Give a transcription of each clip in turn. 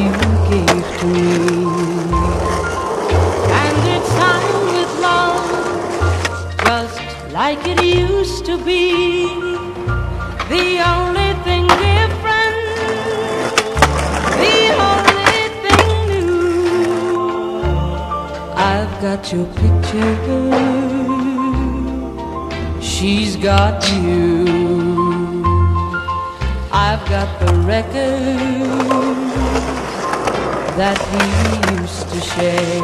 you gave to me. And it's signed with love, just like it used to be. The only thing different, the only thing new. I've got your picture. She's got you. I've got the record that we used to share,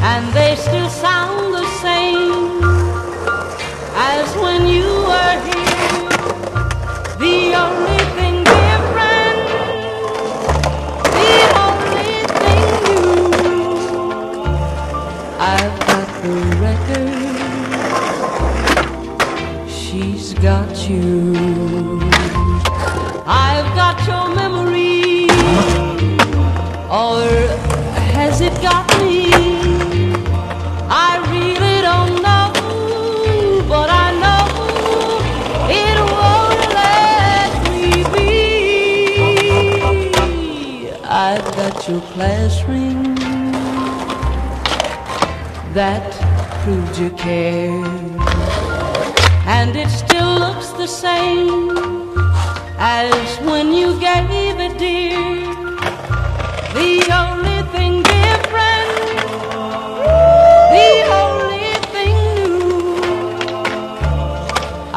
and they still sound the same as when you were here. The only thing different, the only thing new. I've got the record. She's got you. Or has it got me? I really don't know, but I know it won't let me be. I've got your class ring that proved you care and it still looks the same as when you gave it, dear.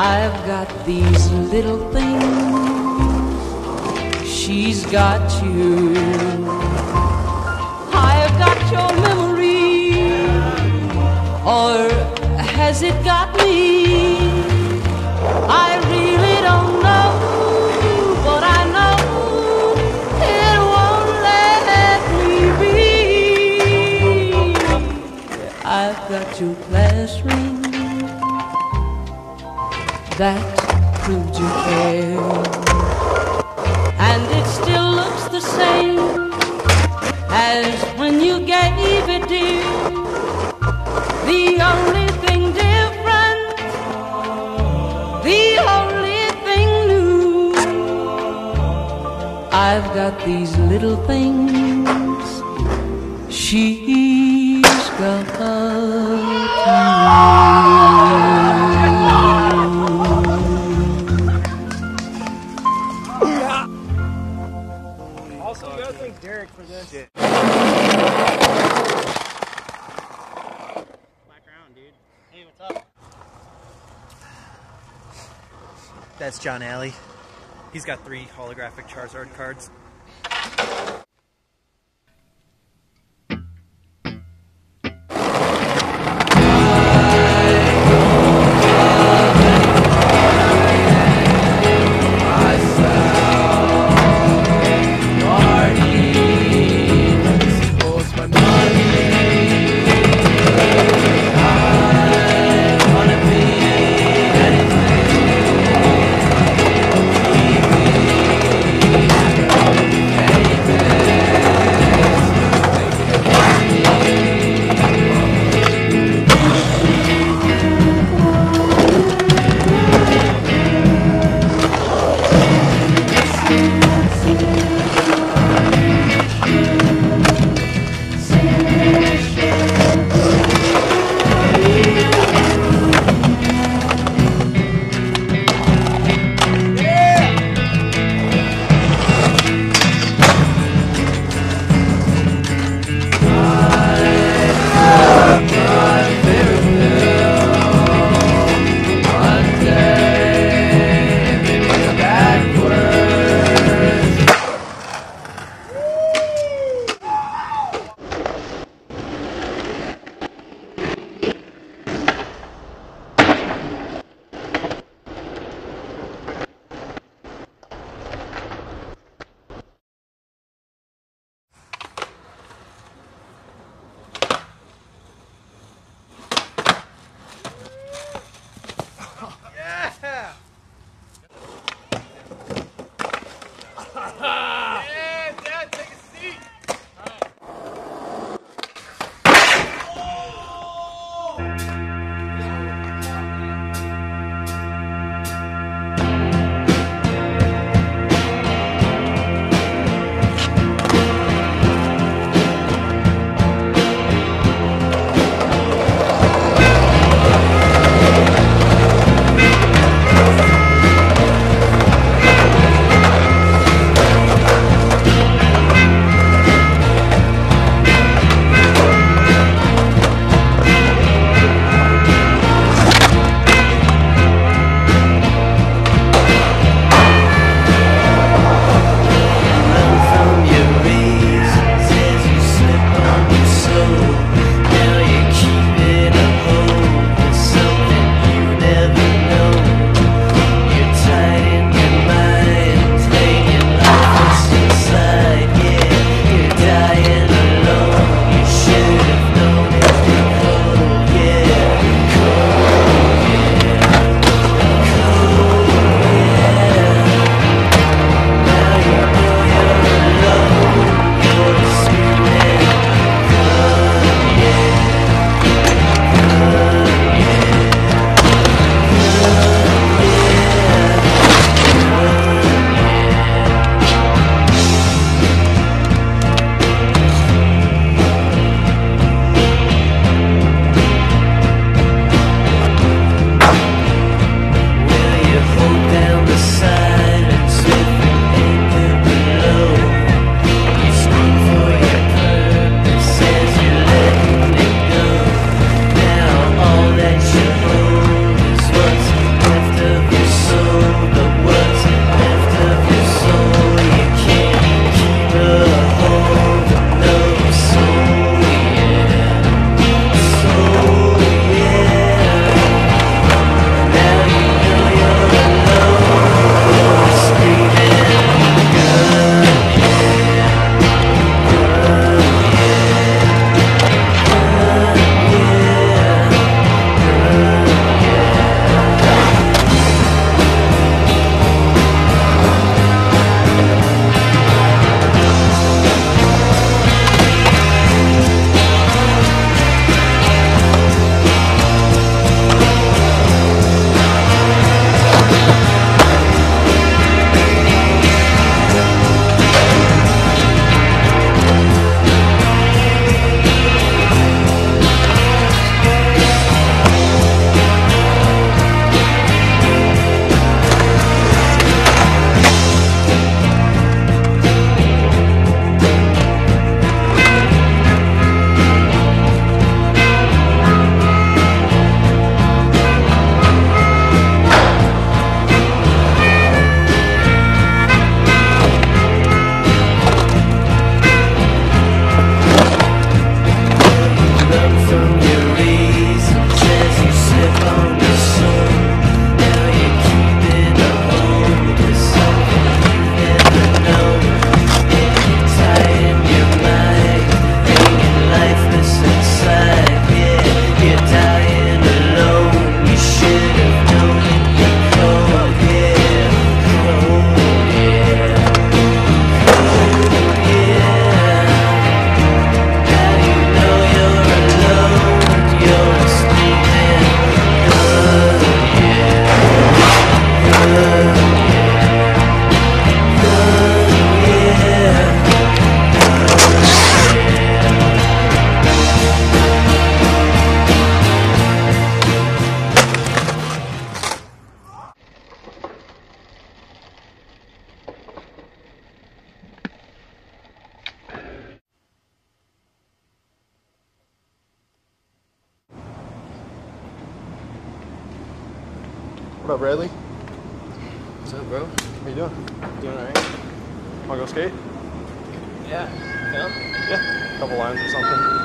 I've got these little things, she's got you. I've got your memory, or has it got That's John Alley. He's got three holographic Charizard cards. What up, Bradley? What's up, bro? How you doing? Doing alright? Wanna go skate? Yeah. Film? Yeah. A couple lines or something.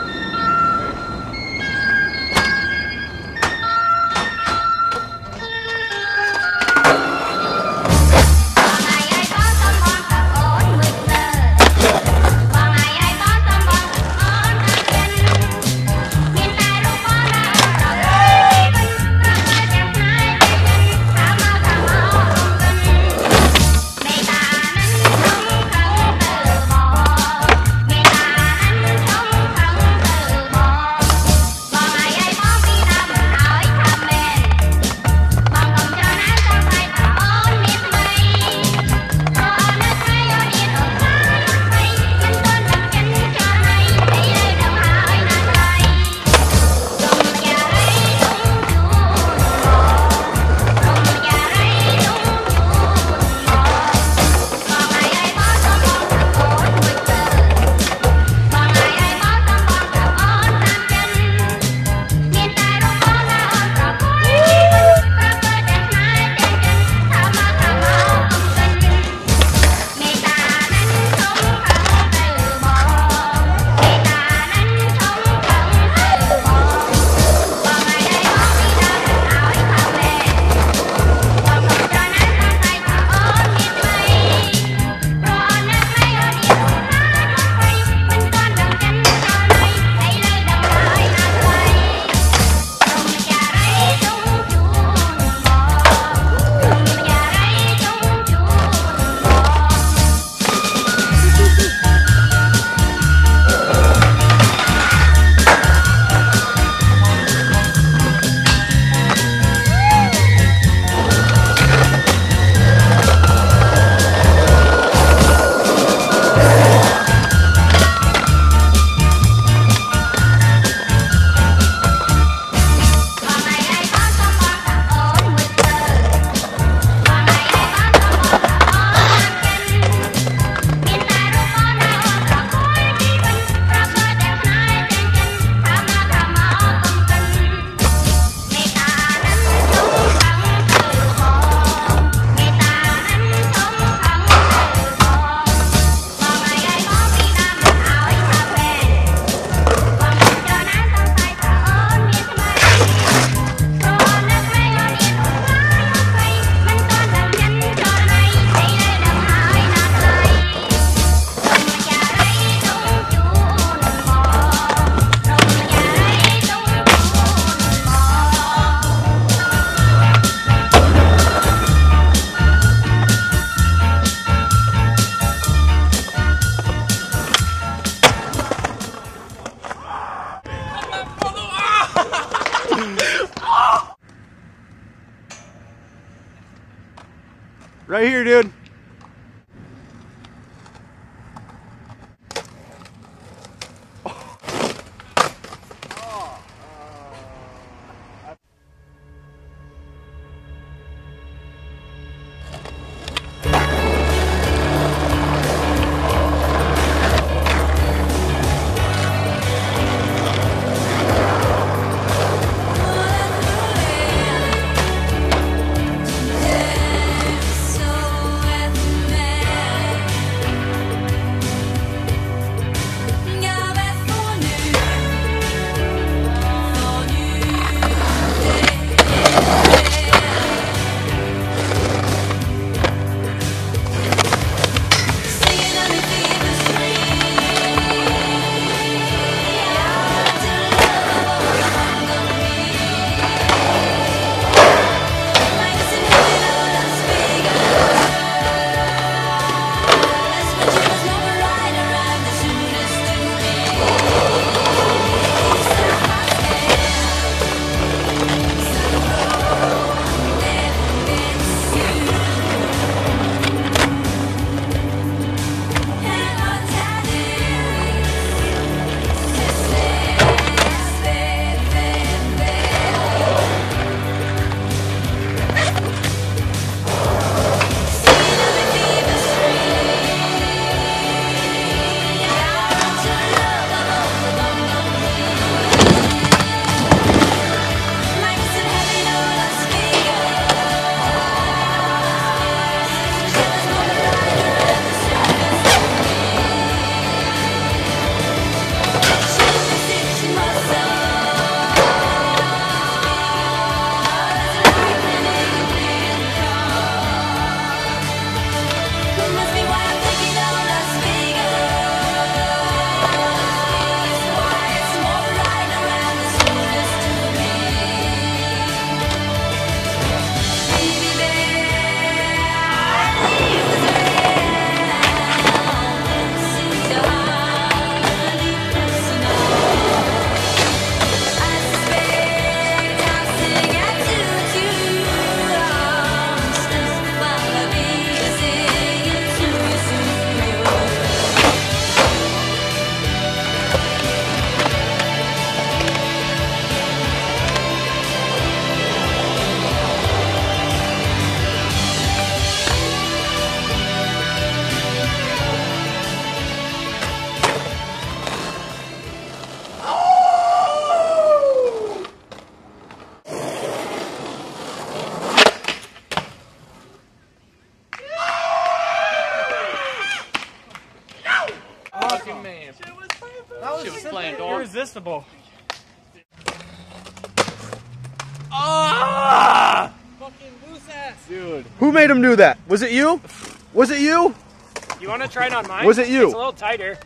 She was playing dog. irresistible. Ah! Dude. Who made him do that? Was it you? Was it you? You want to try it on mine? Was it you? It's a little tighter.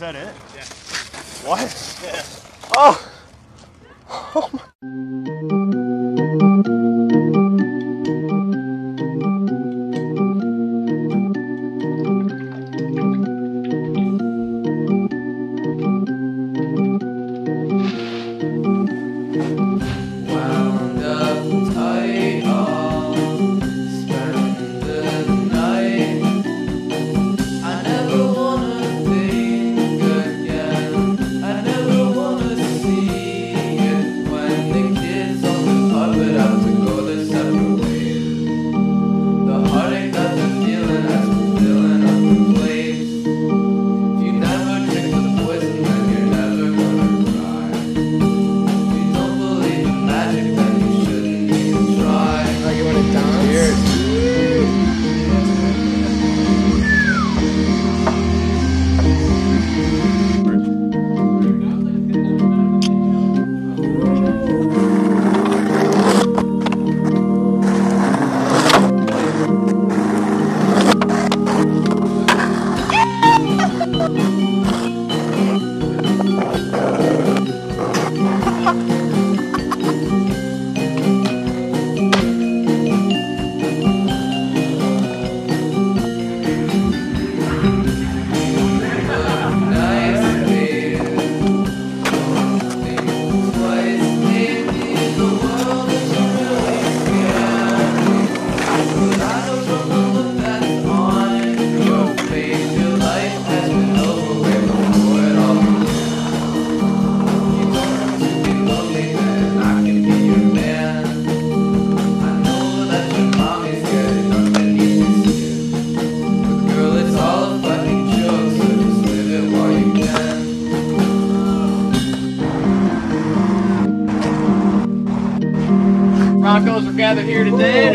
Is that it? Yeah. What? Yeah. Oh! Oh my. here today.